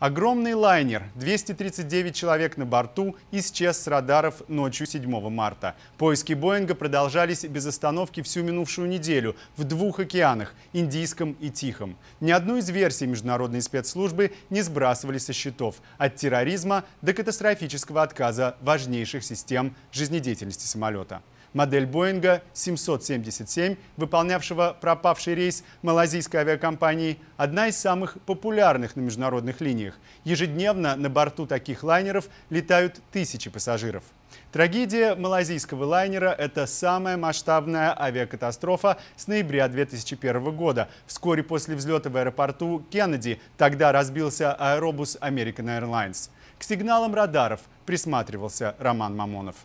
Огромный лайнер, 239 человек на борту, исчез с радаров ночью 7 марта. Поиски Боинга продолжались без остановки всю минувшую неделю в двух океанах – Индийском и Тихом. Ни одну из версий международной спецслужбы не сбрасывали со счетов – от терроризма до катастрофического отказа важнейших систем жизнедеятельности самолета модель Боинга 777, выполнявшего пропавший рейс малазийской авиакомпании, одна из самых популярных на международных линиях. Ежедневно на борту таких лайнеров летают тысячи пассажиров. Трагедия малазийского лайнера – это самая масштабная авиакатастрофа с ноября 2001 года. Вскоре после взлета в аэропорту Кеннеди тогда разбился аэробус American Airlines. К сигналам радаров присматривался Роман Мамонов.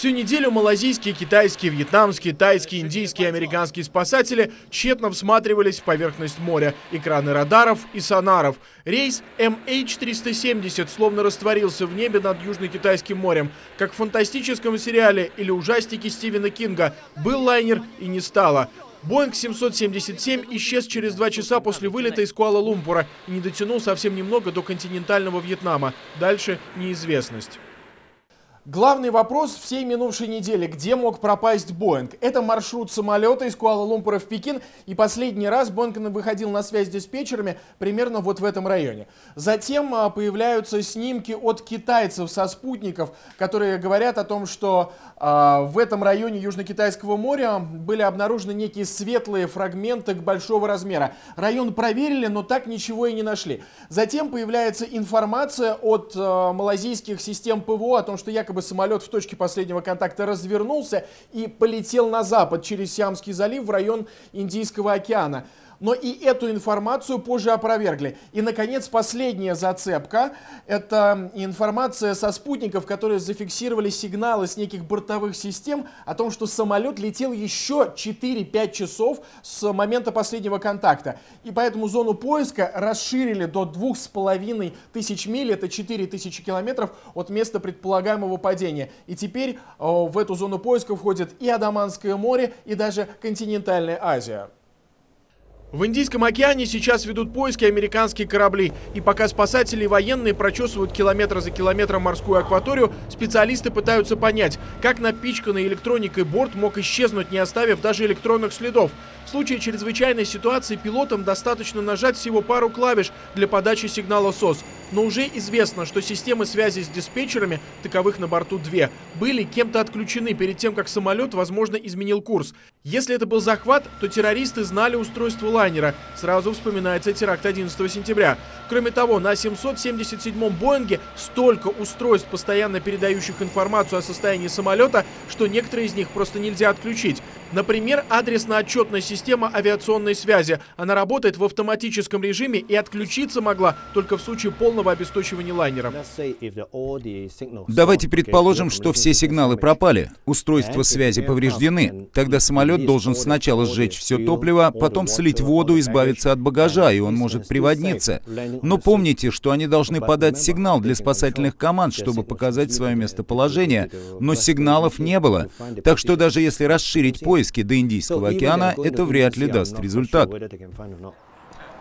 Всю неделю малазийские, китайские, вьетнамские, тайские, индийские и американские спасатели тщетно всматривались в поверхность моря, экраны радаров и сонаров. Рейс MH370 словно растворился в небе над Южно-Китайским морем. Как в фантастическом сериале или ужастике Стивена Кинга «Был лайнер и не стало». Боинг 777 исчез через два часа после вылета из Куала-Лумпура и не дотянул совсем немного до континентального Вьетнама. Дальше неизвестность. Главный вопрос всей минувшей недели. Где мог пропасть Боинг? Это маршрут самолета из Куала-Лумпура в Пекин. И последний раз Боинг выходил на связь с диспетчерами примерно вот в этом районе. Затем а, появляются снимки от китайцев со спутников, которые говорят о том, что а, в этом районе Южно-Китайского моря были обнаружены некие светлые фрагменты большого размера. Район проверили, но так ничего и не нашли. Затем появляется информация от а, малазийских систем ПВО о том, что якобы якобы самолет в точке последнего контакта развернулся и полетел на запад через Сиамский залив в район Индийского океана но и эту информацию позже опровергли. И, наконец, последняя зацепка – это информация со спутников, которые зафиксировали сигналы с неких бортовых систем о том, что самолет летел еще 4-5 часов с момента последнего контакта. И поэтому зону поиска расширили до 2,5 тысяч миль, это 4 тысячи километров от места предполагаемого падения. И теперь в эту зону поиска входит и Адаманское море, и даже континентальная Азия. В Индийском океане сейчас ведут поиски американские корабли. И пока спасатели и военные прочесывают километр за километром морскую акваторию, специалисты пытаются понять, как напичканный электроникой борт мог исчезнуть, не оставив даже электронных следов. В случае чрезвычайной ситуации пилотам достаточно нажать всего пару клавиш для подачи сигнала СОС. Но уже известно, что системы связи с диспетчерами, таковых на борту две, были кем-то отключены перед тем, как самолет, возможно, изменил курс. Если это был захват, то террористы знали устройство лайнера. Сразу вспоминается теракт 11 сентября. Кроме того, на 777-м Боинге столько устройств, постоянно передающих информацию о состоянии самолета, что некоторые из них просто нельзя отключить. Например, адресно-отчетная система авиационной связи. Она работает в автоматическом режиме и отключиться могла только в случае полного обесточивания лайнера. Давайте предположим, что все сигналы пропали, устройства связи повреждены. Тогда самолет должен сначала сжечь все топливо, потом слить воду, избавиться от багажа, и он может приводниться. Но помните, что они должны подать сигнал для спасательных команд, чтобы показать свое местоположение. Но сигналов не было. Так что даже если расширить поиск, поиски до Индийского океана, это вряд ли даст результат.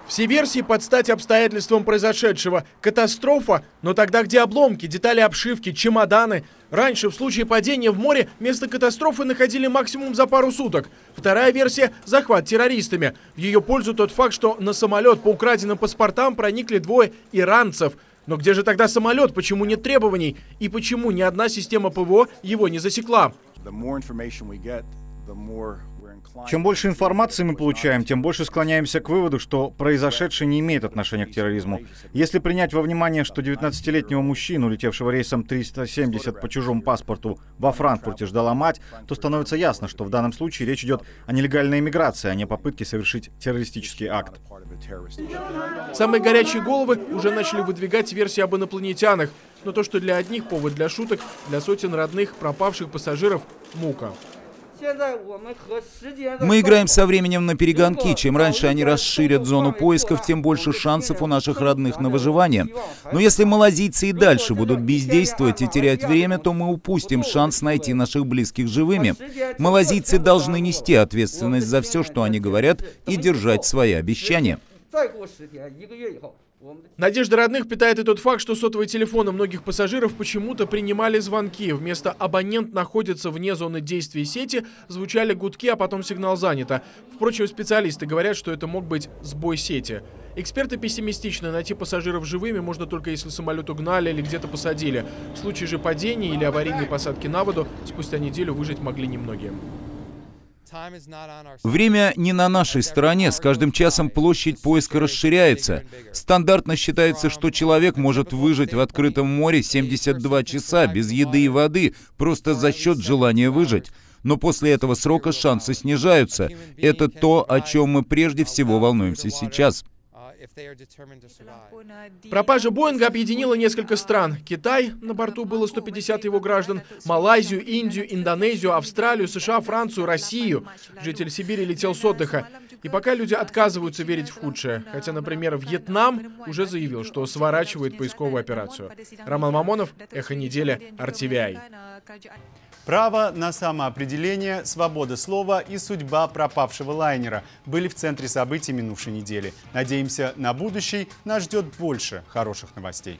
Все версии под стать обстоятельствам произошедшего. Катастрофа? Но тогда где обломки, детали обшивки, чемоданы? Раньше в случае падения в море место катастрофы находили максимум за пару суток. Вторая версия – захват террористами. В ее пользу тот факт, что на самолет по украденным паспортам проникли двое иранцев. Но где же тогда самолет? Почему нет требований? И почему ни одна система ПВО его не засекла? Чем больше информации мы получаем, тем больше склоняемся к выводу, что произошедшее не имеет отношения к терроризму. Если принять во внимание, что 19-летнего мужчину, летевшего рейсом 370 по чужому паспорту во Франкфурте ждала мать, то становится ясно, что в данном случае речь идет о нелегальной иммиграции, а не попытке совершить террористический акт. Самые горячие головы уже начали выдвигать версии об инопланетянах, но то, что для одних повод для шуток, для сотен родных пропавших пассажиров – мука. Мы играем со временем на перегонки. Чем раньше они расширят зону поисков, тем больше шансов у наших родных на выживание. Но если малазийцы и дальше будут бездействовать и терять время, то мы упустим шанс найти наших близких живыми. Малазийцы должны нести ответственность за все, что они говорят, и держать свои обещания. 再过十天，一个月以后，我们的 Надежда родных питает и тот факт, что сотовые телефоны многих пассажиров почему-то принимали звонки. Вместо «абонент находится вне зоны действия сети» звучали гудки, а потом сигнал занято. Впрочем, специалисты говорят, что это мог быть сбой сети. Эксперты пессимистичны. Найти пассажиров живыми можно только если самолет угнали или где-то посадили. В случае же падения или аварийной посадки на воду спустя неделю выжить могли немногие. Время не на нашей стороне. С каждым часом площадь поиска расширяется. Стандартно считается, что человек может выжить в открытом море 72 часа без еды и воды, просто за счет желания выжить. Но после этого срока шансы снижаются. Это то, о чем мы прежде всего волнуемся сейчас. Пропажа Боинга объединила несколько стран. Китай, на борту было 150 его граждан, Малайзию, Индию, Индонезию, Австралию, США, Францию, Россию. Житель Сибири летел с отдыха. И пока люди отказываются верить в худшее. Хотя, например, Вьетнам уже заявил, что сворачивает поисковую операцию. Роман Мамонов, Эхо недели, RTVI. Право на самоопределение, свобода слова и судьба пропавшего лайнера были в центре событий минувшей недели. Надеемся, на будущий нас ждет больше хороших новостей.